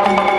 you.